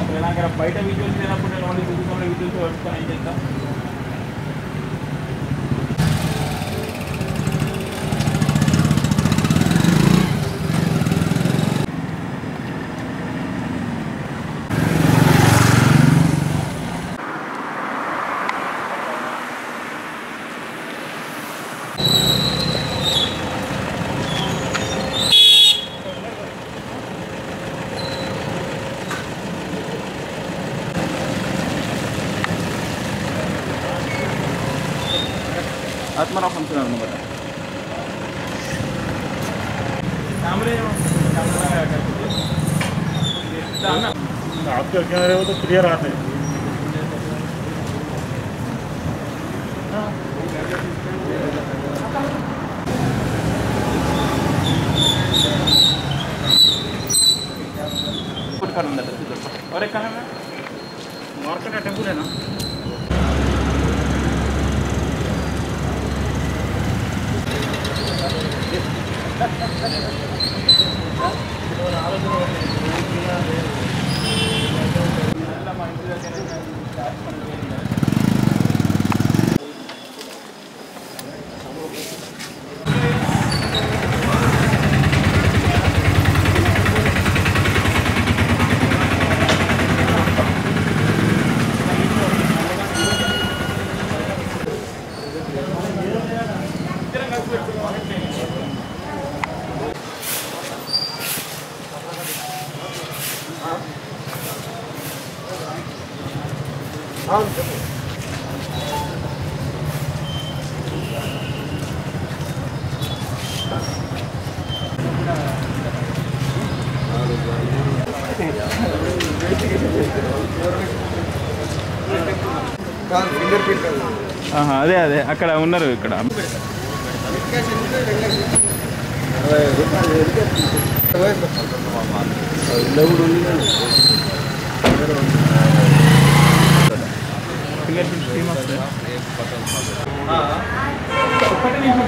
నాకు ఇక్కడ బయట విజువల్స్ లేనప్పుడు నేను ఓన్లీ ఫిజికల్ విజువల్స్ పట్టుకొని ఏం చేస్తా ఆత్మారావు ఫంక్షన్ అనమాట आपके कैमरे वो तो क्लियर आते हैं और एक कहाँ है मार्केट टेम्पल है ना అదే అదే అక్కడ ఉన్నారు ఇక్కడ ఫింగర్ फेमस है ఒకటి నీకు